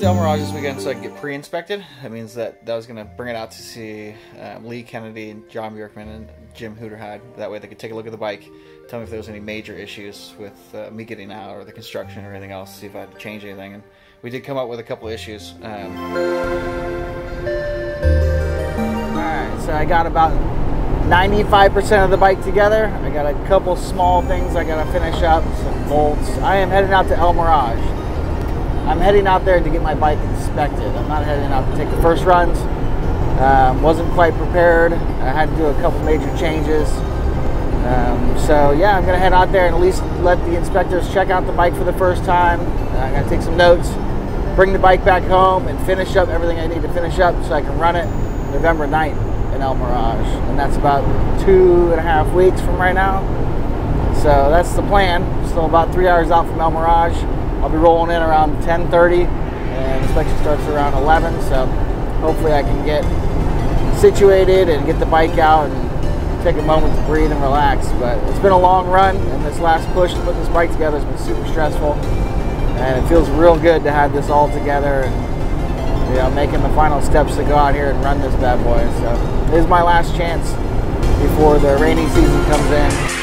to El Mirage this weekend so I could get pre-inspected. That means that that was going to bring it out to see um, Lee Kennedy, and John Bjorkman, and Jim Hooterhide. That way they could take a look at the bike, tell me if there was any major issues with uh, me getting out or the construction or anything else, see if I had to change anything. And we did come up with a couple issues. Um... Alright, so I got about 95% of the bike together. I got a couple small things I gotta finish up, some bolts. I am heading out to El Mirage. I'm heading out there to get my bike inspected. I'm not heading out to take the first runs. Um, wasn't quite prepared. I had to do a couple major changes. Um, so yeah, I'm gonna head out there and at least let the inspectors check out the bike for the first time. Uh, I'm gonna take some notes, bring the bike back home, and finish up everything I need to finish up so I can run it November 9th in El Mirage. And that's about two and a half weeks from right now. So that's the plan. Still about three hours out from El Mirage. I'll be rolling in around 10:30, and inspection starts around 11. So hopefully I can get situated and get the bike out and take a moment to breathe and relax. But it's been a long run, and this last push to put this bike together has been super stressful. And it feels real good to have this all together and you know making the final steps to go out here and run this bad boy. So this is my last chance before the rainy season comes in.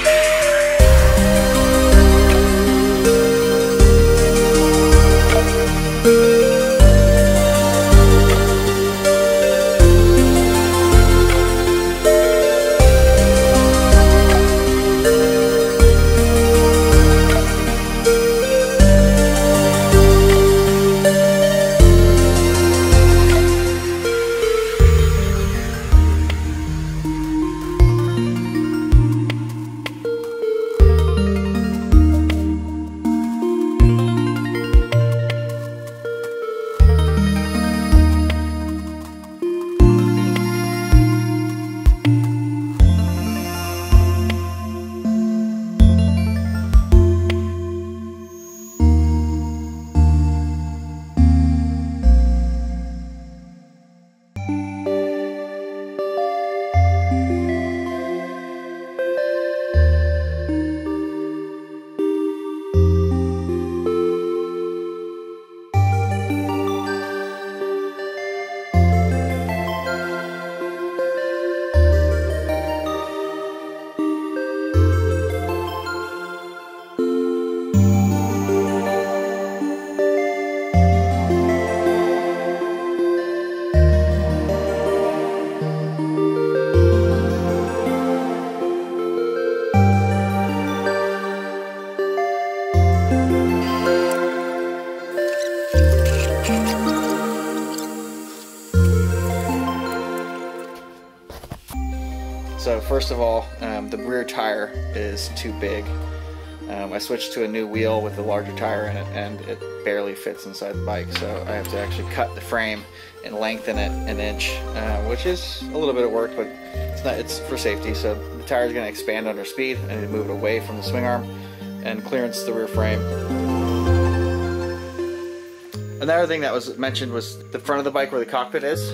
So first of all, um, the rear tire is too big. Um, I switched to a new wheel with a larger tire in it and it barely fits inside the bike so I have to actually cut the frame and lengthen it an inch uh, which is a little bit of work but it's not it's for safety so the tire is going to expand under speed and to move it away from the swing arm and clearance the rear frame. Another thing that was mentioned was the front of the bike where the cockpit is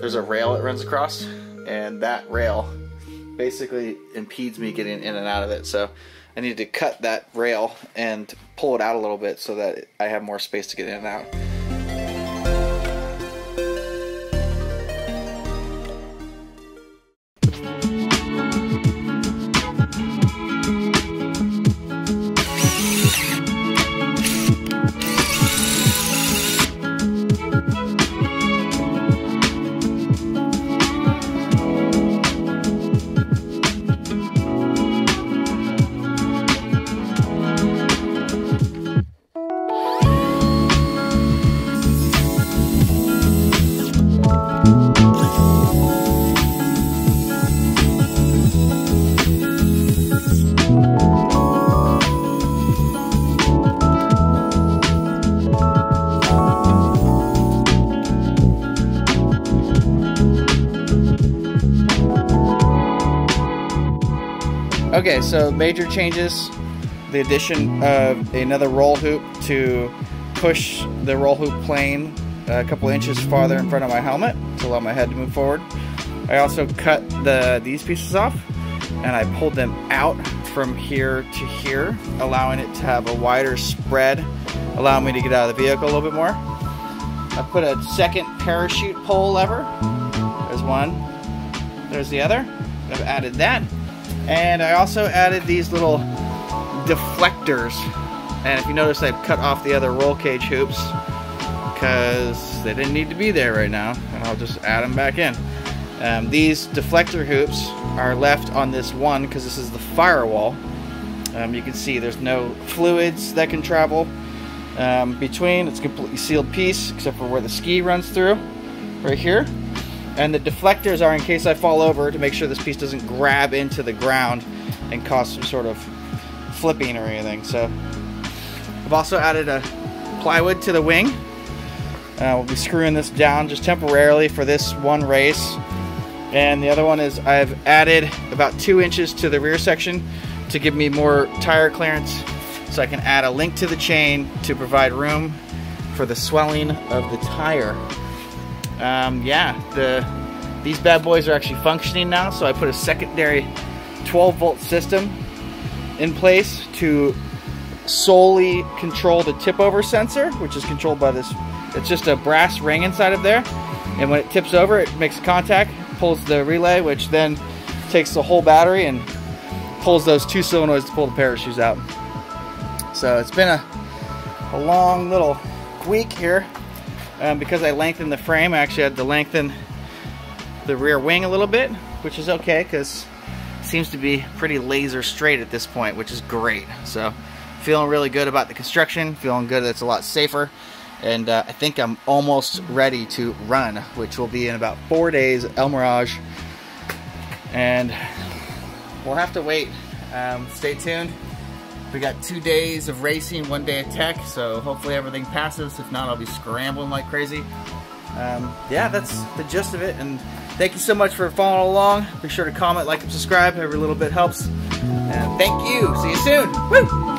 there's a rail that runs across and that rail basically impedes me getting in and out of it. So I need to cut that rail and pull it out a little bit so that I have more space to get in and out. Okay, so major changes. The addition of another roll hoop to push the roll hoop plane a couple inches farther in front of my helmet to allow my head to move forward. I also cut the these pieces off and I pulled them out from here to here, allowing it to have a wider spread, allowing me to get out of the vehicle a little bit more. I put a second parachute pole lever. There's one. There's the other. I've added that. And I also added these little deflectors. And if you notice, I've cut off the other roll cage hoops because they didn't need to be there right now. And I'll just add them back in. Um, these deflector hoops are left on this one because this is the firewall. Um, you can see there's no fluids that can travel um, between. It's a completely sealed piece except for where the ski runs through, right here. And the deflectors are in case I fall over to make sure this piece doesn't grab into the ground and cause some sort of flipping or anything. So I've also added a plywood to the wing. Uh, we'll be screwing this down just temporarily for this one race. And the other one is I've added about two inches to the rear section to give me more tire clearance so I can add a link to the chain to provide room for the swelling of the tire. Um, yeah, the these bad boys are actually functioning now, so I put a secondary 12 volt system in place to solely control the tip over sensor, which is controlled by this, it's just a brass ring inside of there. And when it tips over, it makes contact, pulls the relay, which then takes the whole battery and pulls those two solenoids to pull the parachutes out. So it's been a, a long little week here. Um, because I lengthened the frame, I actually had to lengthen the rear wing a little bit, which is okay because it seems to be pretty laser straight at this point, which is great. So feeling really good about the construction, feeling good that it's a lot safer. And uh, I think I'm almost ready to run, which will be in about four days, El Mirage. And we'll have to wait. Um, stay tuned. We got two days of racing, one day of tech, so hopefully everything passes. If not, I'll be scrambling like crazy. Um, yeah, that's the gist of it. And thank you so much for following along. Be sure to comment, like, and subscribe. Every little bit helps. And thank you. See you soon. Woo!